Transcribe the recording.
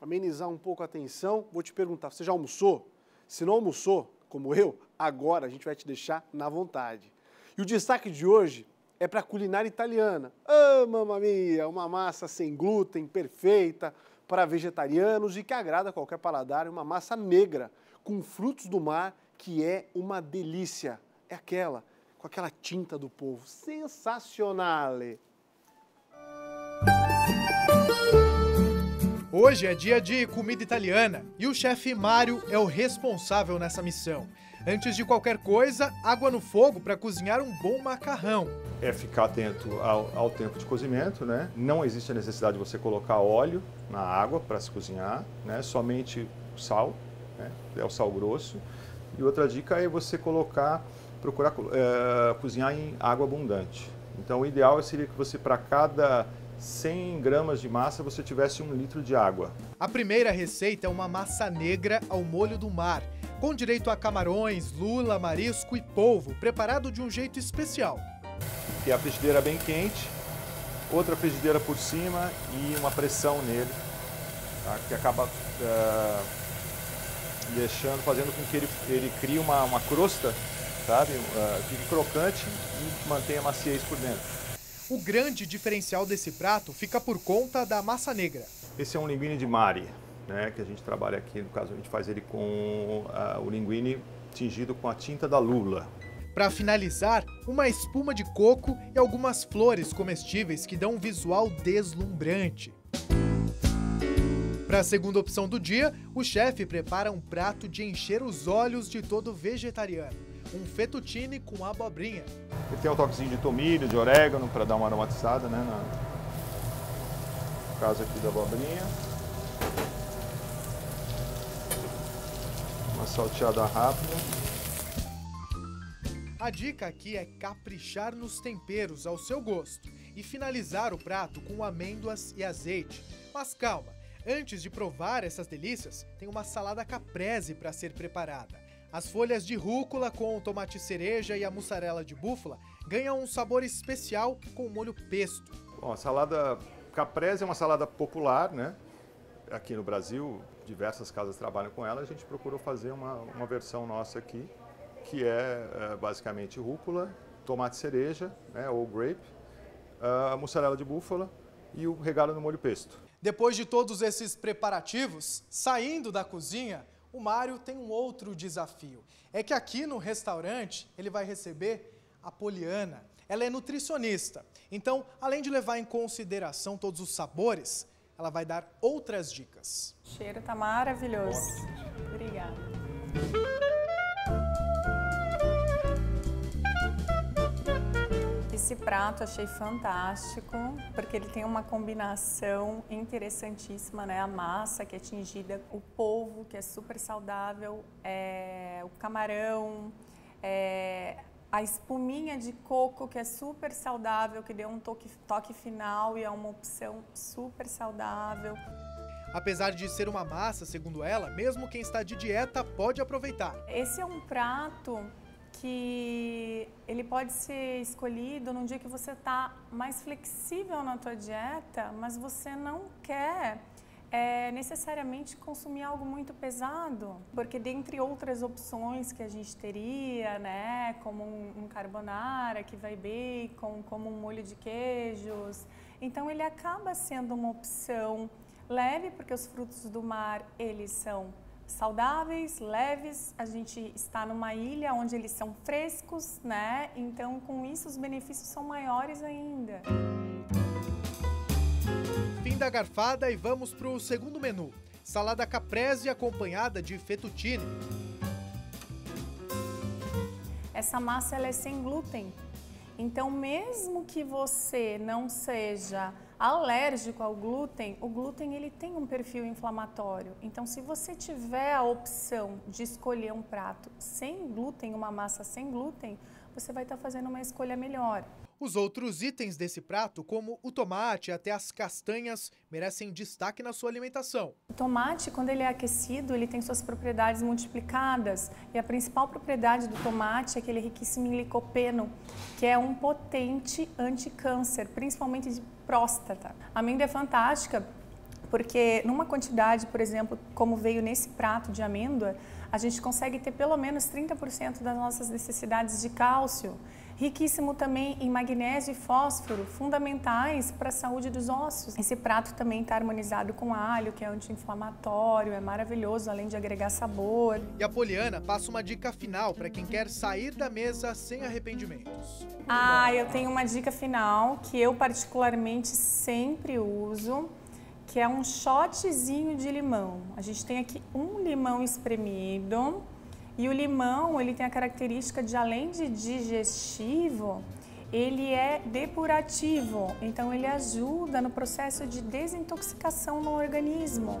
amenizar um pouco a tensão, vou te perguntar: você já almoçou? Se não almoçou, como eu, agora a gente vai te deixar na vontade. E o destaque de hoje é para a culinária italiana. Ah, mamma mia, uma massa sem glúten, perfeita, para vegetarianos e que agrada qualquer paladar, uma massa negra com frutos do mar que é uma delícia. É aquela, com aquela tinta do povo. Sensacionale! Hoje é dia de comida italiana e o chefe Mário é o responsável nessa missão. Antes de qualquer coisa, água no fogo para cozinhar um bom macarrão. É ficar atento ao, ao, tempo de cozimento, né? Não existe a necessidade de você colocar óleo na água para se cozinhar, né? Somente sal, né? é o sal grosso. E outra dica é você colocar, procurar é, cozinhar em água abundante. Então, o ideal seria que você, para cada 100 gramas de massa, você tivesse um litro de água. A primeira receita é uma massa negra ao molho do mar, com direito a camarões, lula, marisco e polvo, preparado de um jeito especial. Que é a frigideira bem quente, outra frigideira por cima e uma pressão nele, tá? que acaba uh, deixando, fazendo com que ele, ele crie uma, uma crosta, sabe? Uh, fique crocante e mantenha maciez por dentro. O grande diferencial desse prato fica por conta da massa negra. Esse é um linguine de mare, né, que a gente trabalha aqui, no caso a gente faz ele com uh, o linguine tingido com a tinta da lula. Para finalizar, uma espuma de coco e algumas flores comestíveis que dão um visual deslumbrante. Para a segunda opção do dia, o chefe prepara um prato de encher os olhos de todo vegetariano um fettuccine com abobrinha. Ele tem um toquezinho de tomilho, de orégano para dar uma aromatizada, né? No caso aqui da abobrinha. Uma salteada rápida. A dica aqui é caprichar nos temperos ao seu gosto e finalizar o prato com amêndoas e azeite. Mas calma, antes de provar essas delícias, tem uma salada caprese para ser preparada. As folhas de rúcula com tomate cereja e a mussarela de búfala ganham um sabor especial com o molho pesto. Bom, a salada caprese é uma salada popular, né? Aqui no Brasil, diversas casas trabalham com ela. A gente procurou fazer uma, uma versão nossa aqui, que é, é basicamente rúcula, tomate cereja, né, ou grape, a mussarela de búfala e o regalo no molho pesto. Depois de todos esses preparativos, saindo da cozinha, o Mário tem um outro desafio. É que aqui no restaurante ele vai receber a Poliana. Ela é nutricionista. Então, além de levar em consideração todos os sabores, ela vai dar outras dicas. O cheiro tá maravilhoso. Obrigada. Esse prato achei fantástico, porque ele tem uma combinação interessantíssima, né? A massa que é tingida, o polvo que é super saudável, é, o camarão, é, a espuminha de coco que é super saudável, que deu um toque, toque final e é uma opção super saudável. Apesar de ser uma massa, segundo ela, mesmo quem está de dieta pode aproveitar. Esse é um prato que ele pode ser escolhido num dia que você está mais flexível na tua dieta, mas você não quer é, necessariamente consumir algo muito pesado, porque dentre outras opções que a gente teria, né, como um, um carbonara que vai bacon, como um molho de queijos, então ele acaba sendo uma opção leve, porque os frutos do mar eles são saudáveis, leves. A gente está numa ilha onde eles são frescos, né? Então, com isso, os benefícios são maiores ainda. Fim da garfada e vamos para o segundo menu. Salada caprese acompanhada de fettuccine. Essa massa ela é sem glúten. Então, mesmo que você não seja alérgico ao glúten, o glúten ele tem um perfil inflamatório. Então, se você tiver a opção de escolher um prato sem glúten, uma massa sem glúten, você vai estar fazendo uma escolha melhor. Os outros itens desse prato, como o tomate até as castanhas, merecem destaque na sua alimentação. O tomate, quando ele é aquecido, ele tem suas propriedades multiplicadas. E a principal propriedade do tomate é que ele é riquíssimo em licopeno, que é um potente anticâncer, principalmente de próstata. A amêndoa é fantástica Porque numa quantidade, por exemplo, como veio nesse prato de amêndoa, a gente consegue ter pelo menos 30% das nossas necessidades de cálcio. Riquíssimo também em magnésio e fósforo, fundamentais para a saúde dos ossos. Esse prato também está harmonizado com alho, que é anti-inflamatório, é maravilhoso, além de agregar sabor. E a Poliana passa uma dica final para quem quer sair da mesa sem arrependimentos. Ah, eu tenho uma dica final que eu particularmente sempre uso que é um shotzinho de limão. A gente tem aqui um limão espremido e o limão ele tem a característica de além de digestivo, ele é depurativo, então ele ajuda no processo de desintoxicação no organismo.